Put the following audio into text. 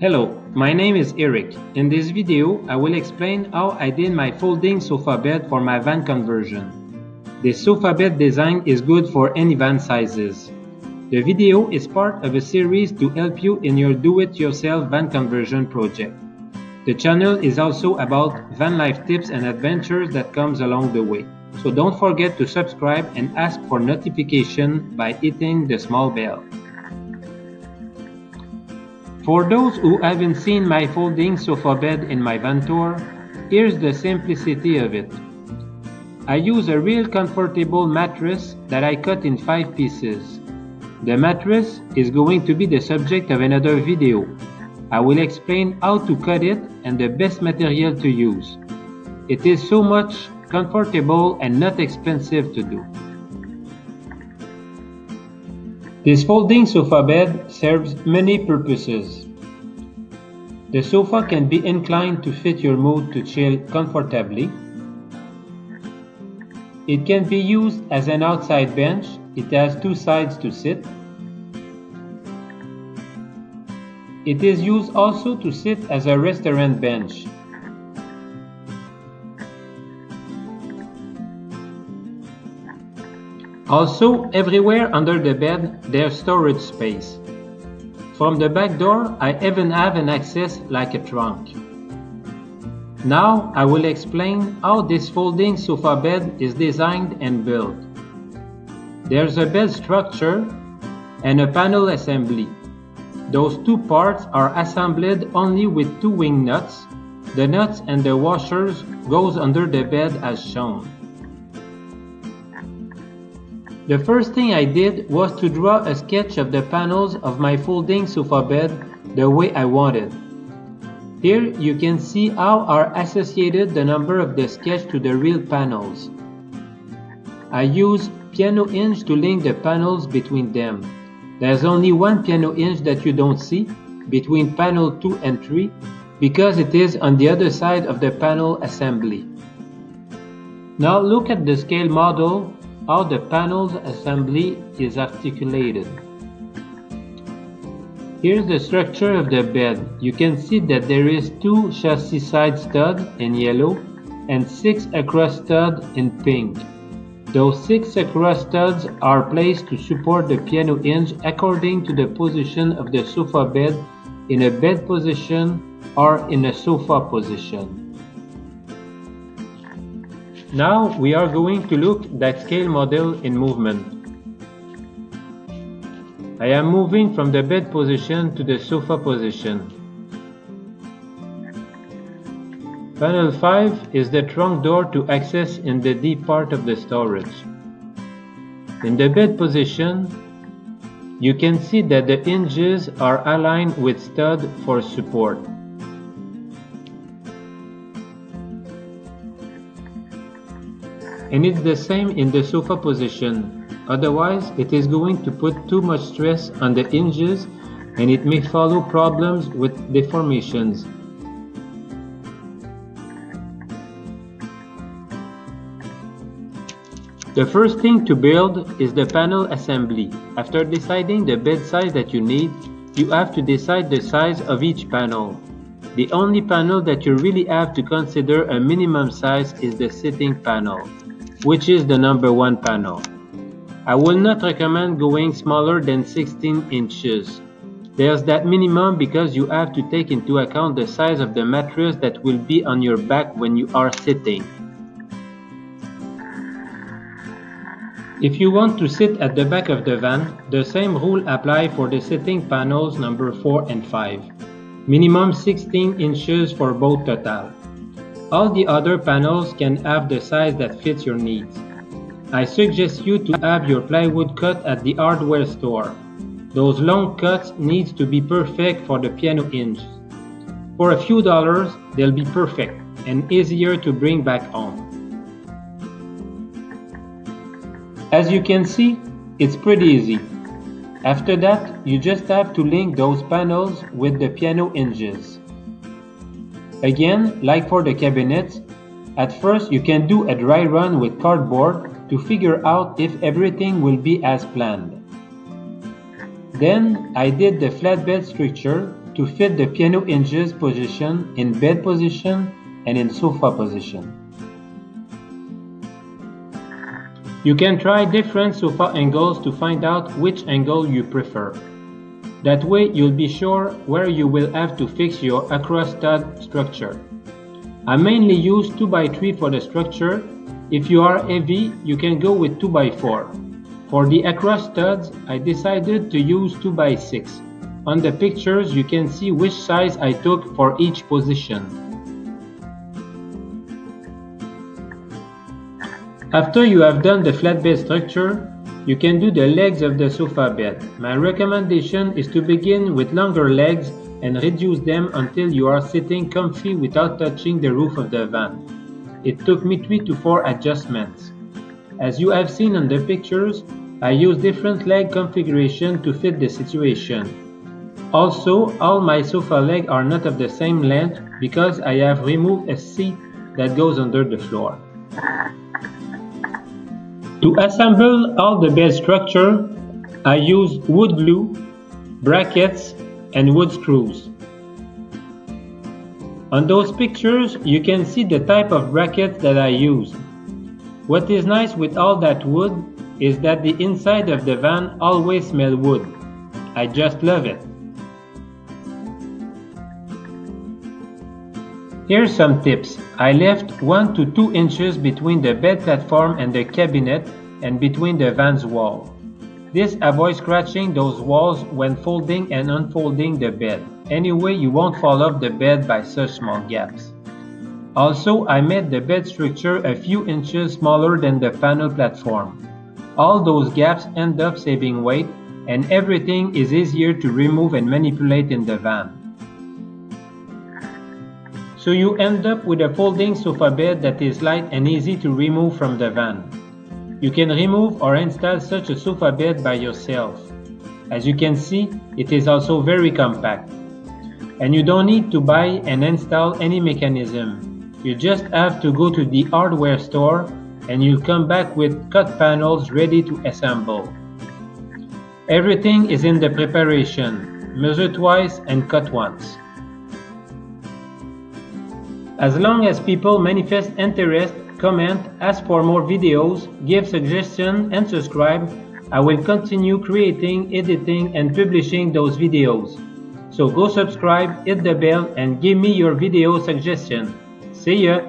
Hello, my name is Eric. In this video, I will explain how I did my folding sofa bed for my van conversion. This sofa bed design is good for any van sizes. The video is part of a series to help you in your do-it-yourself van conversion project. The channel is also about van life tips and adventures that comes along the way. So don't forget to subscribe and ask for notification by hitting the small bell. For those who haven't seen my folding sofa bed in my van tour, here's the simplicity of it. I use a real comfortable mattress that I cut in 5 pieces. The mattress is going to be the subject of another video. I will explain how to cut it and the best material to use. It is so much comfortable and not expensive to do. This folding sofa bed serves many purposes. The sofa can be inclined to fit your mood to chill comfortably. It can be used as an outside bench. It has two sides to sit. It is used also to sit as a restaurant bench. Also, everywhere under the bed there's storage space. From the back door, I even have an access like a trunk. Now I will explain how this folding sofa bed is designed and built. There's a bed structure and a panel assembly. Those two parts are assembled only with two wing nuts. The nuts and the washers goes under the bed as shown. The first thing I did was to draw a sketch of the panels of my folding sofa bed the way I wanted. Here you can see how are associated the number of the sketch to the real panels. I use piano hinge to link the panels between them. There's only one piano hinge that you don't see between panel 2 and 3 because it is on the other side of the panel assembly. Now look at the scale model how the panel's assembly is articulated. Here's the structure of the bed. You can see that there is two chassis side stud in yellow and six across stud in pink. Those six across studs are placed to support the piano hinge according to the position of the sofa bed in a bed position or in a sofa position. Now we are going to look that scale model in movement. I am moving from the bed position to the sofa position. Panel 5 is the trunk door to access in the deep part of the storage. In the bed position, you can see that the hinges are aligned with stud for support. And it's the same in the sofa position. Otherwise, it is going to put too much stress on the hinges and it may follow problems with deformations. The first thing to build is the panel assembly. After deciding the bed size that you need, you have to decide the size of each panel. The only panel that you really have to consider a minimum size is the sitting panel which is the number one panel. I will not recommend going smaller than 16 inches. There's that minimum because you have to take into account the size of the mattress that will be on your back when you are sitting. If you want to sit at the back of the van, the same rule apply for the sitting panels number 4 and 5. Minimum 16 inches for both total. All the other panels can have the size that fits your needs. I suggest you to have your plywood cut at the hardware store. Those long cuts needs to be perfect for the piano hinge. For a few dollars, they'll be perfect and easier to bring back home. As you can see, it's pretty easy. After that, you just have to link those panels with the piano hinges. Again, like for the cabinets, at first you can do a dry run with cardboard to figure out if everything will be as planned. Then I did the flatbed structure to fit the piano hinges position in bed position and in sofa position. You can try different sofa angles to find out which angle you prefer. That way you'll be sure where you will have to fix your across stud structure. I mainly use 2x3 for the structure. If you are heavy, you can go with 2x4. For the across studs, I decided to use 2x6. On the pictures, you can see which size I took for each position. After you have done the flatbed structure, you can do the legs of the sofa bed. My recommendation is to begin with longer legs and reduce them until you are sitting comfy without touching the roof of the van. It took me 3 to 4 adjustments. As you have seen on the pictures, I use different leg configuration to fit the situation. Also, all my sofa legs are not of the same length because I have removed a seat that goes under the floor. To assemble all the bed structure, I use wood glue, brackets, and wood screws. On those pictures, you can see the type of brackets that I use. What is nice with all that wood is that the inside of the van always smell wood. I just love it. Here's some tips. I left 1 to 2 inches between the bed platform and the cabinet and between the van's wall. This avoids scratching those walls when folding and unfolding the bed. Anyway, you won't fall off the bed by such small gaps. Also, I made the bed structure a few inches smaller than the panel platform. All those gaps end up saving weight and everything is easier to remove and manipulate in the van. So you end up with a folding sofa bed that is light and easy to remove from the van. You can remove or install such a sofa bed by yourself. As you can see, it is also very compact. And you don't need to buy and install any mechanism. You just have to go to the hardware store and you'll come back with cut panels ready to assemble. Everything is in the preparation. Measure twice and cut once. As long as people manifest interest, comment, ask for more videos, give suggestions and subscribe, I will continue creating, editing and publishing those videos. So go subscribe, hit the bell and give me your video suggestion. See ya!